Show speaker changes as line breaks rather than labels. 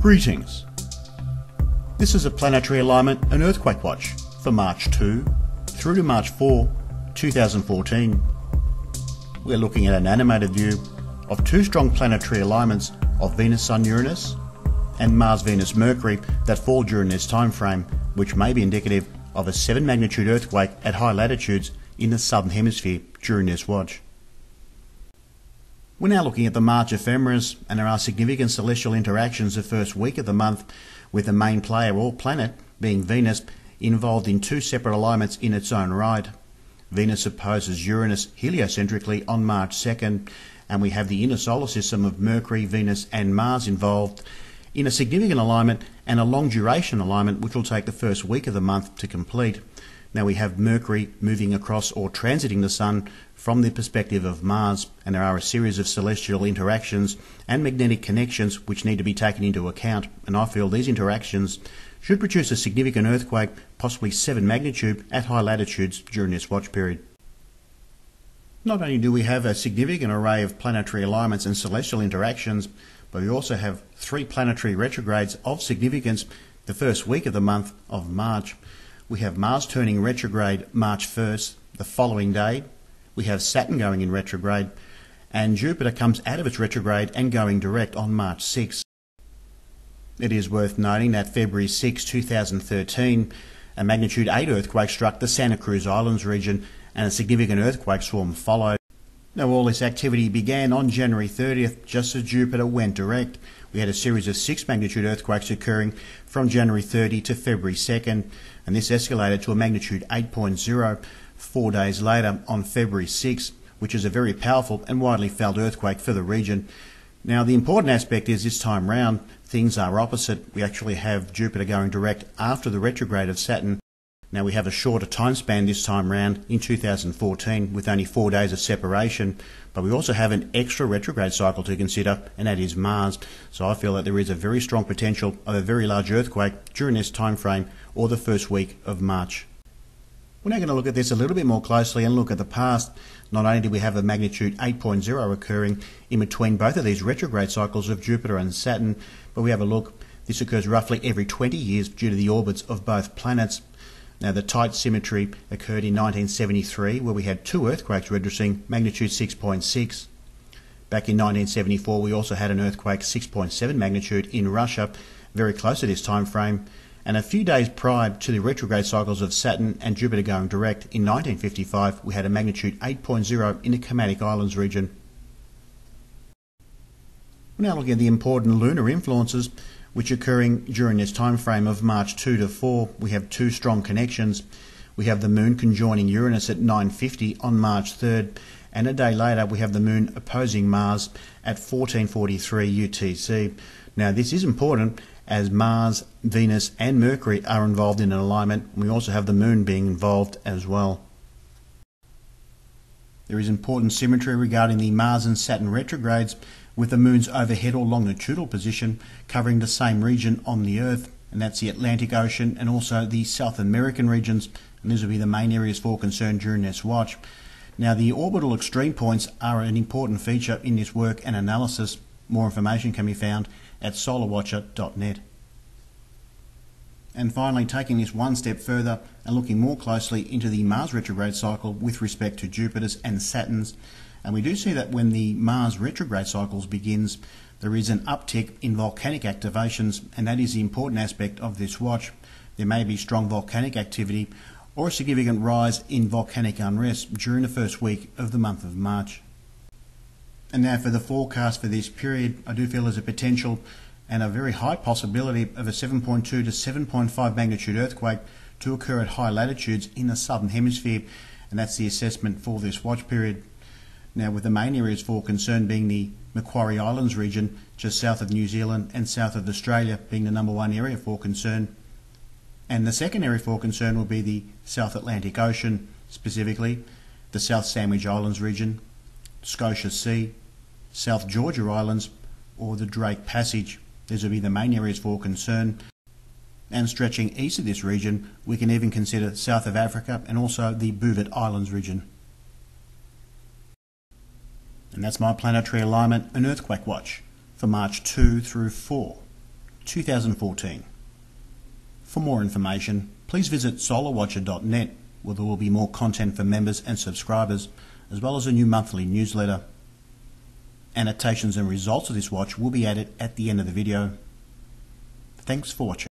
Greetings. This is a planetary alignment and earthquake watch for March 2 through to March 4, 2014. We're looking at an animated view of two strong planetary alignments of Venus Sun Uranus and Mars Venus Mercury that fall during this time frame, which may be indicative of a 7 magnitude earthquake at high latitudes in the southern hemisphere during this watch. We're now looking at the March ephemeris, and there are significant celestial interactions the first week of the month, with the main player or planet, being Venus, involved in two separate alignments in its own right. Venus opposes Uranus heliocentrically on March 2nd, and we have the inner solar system of Mercury, Venus, and Mars involved in a significant alignment and a long duration alignment, which will take the first week of the month to complete. Now we have Mercury moving across or transiting the Sun from the perspective of Mars, and there are a series of celestial interactions and magnetic connections which need to be taken into account. And I feel these interactions should produce a significant earthquake, possibly 7 magnitude, at high latitudes during this watch period. Not only do we have a significant array of planetary alignments and celestial interactions, but we also have three planetary retrogrades of significance the first week of the month of March we have Mars turning retrograde March 1st, the following day. We have Saturn going in retrograde, and Jupiter comes out of its retrograde and going direct on March 6. It is worth noting that February 6, 2013, a magnitude 8 earthquake struck the Santa Cruz Islands region and a significant earthquake swarm followed. Now, all this activity began on January 30th, just as Jupiter went direct. We had a series of 6 magnitude earthquakes occurring from January 30 to February 2nd, and this escalated to a magnitude 8.0 four days later on February 6, which is a very powerful and widely felt earthquake for the region. Now, the important aspect is this time round, things are opposite. We actually have Jupiter going direct after the retrograde of Saturn. Now, we have a shorter time span this time round in 2014 with only four days of separation, but we also have an extra retrograde cycle to consider, and that is Mars. So I feel that there is a very strong potential of a very large earthquake during this time frame or the first week of March. We're now going to look at this a little bit more closely and look at the past. Not only do we have a magnitude 8.0 occurring in between both of these retrograde cycles of Jupiter and Saturn, but we have a look. This occurs roughly every 20 years due to the orbits of both planets. Now, the tight symmetry occurred in 1973, where we had two earthquakes registering magnitude 6.6. Back in 1974, we also had an earthquake 6.7 magnitude in Russia, very close to this time frame and a few days prior to the retrograde cycles of Saturn and Jupiter going direct in 1955, we had a magnitude 8.0 in the Kermadec Islands region. We're now looking at the important lunar influences which occurring during this time frame of March 2 to 4. We have two strong connections. We have the Moon conjoining Uranus at 9.50 on March 3rd, and a day later we have the Moon opposing Mars at 14.43 UTC. Now this is important as Mars, Venus, and Mercury are involved in an alignment. We also have the Moon being involved as well. There is important symmetry regarding the Mars and Saturn retrogrades, with the Moon's overhead or longitudinal position covering the same region on the Earth, and that's the Atlantic Ocean and also the South American regions, and these will be the main areas for concern during this watch. Now, the orbital extreme points are an important feature in this work and analysis. More information can be found at solarwatcher.net. And finally, taking this one step further and looking more closely into the Mars retrograde cycle with respect to Jupiter's and Saturn's. And we do see that when the Mars retrograde cycles begins, there is an uptick in volcanic activations, and that is the important aspect of this watch. There may be strong volcanic activity or a significant rise in volcanic unrest during the first week of the month of March. And now for the forecast for this period, I do feel there's a potential and a very high possibility of a 7.2 to 7.5 magnitude earthquake to occur at high latitudes in the southern hemisphere, and that's the assessment for this watch period. Now, with the main areas for concern being the Macquarie Islands region, just south of New Zealand and south of Australia, being the number one area for concern. And the second area for concern will be the South Atlantic Ocean, specifically the South Sandwich Islands region, Scotia Sea, South Georgia Islands, or the Drake Passage. These will be the main areas for concern. And stretching east of this region, we can even consider south of Africa and also the Bouvet Islands region. And that's my planetary alignment and earthquake watch for March 2 through 4, 2014. For more information, please visit solarwatcher.net where there will be more content for members and subscribers, as well as a new monthly newsletter. Annotations and results of this watch will be added at the end of the video. Thanks for watching.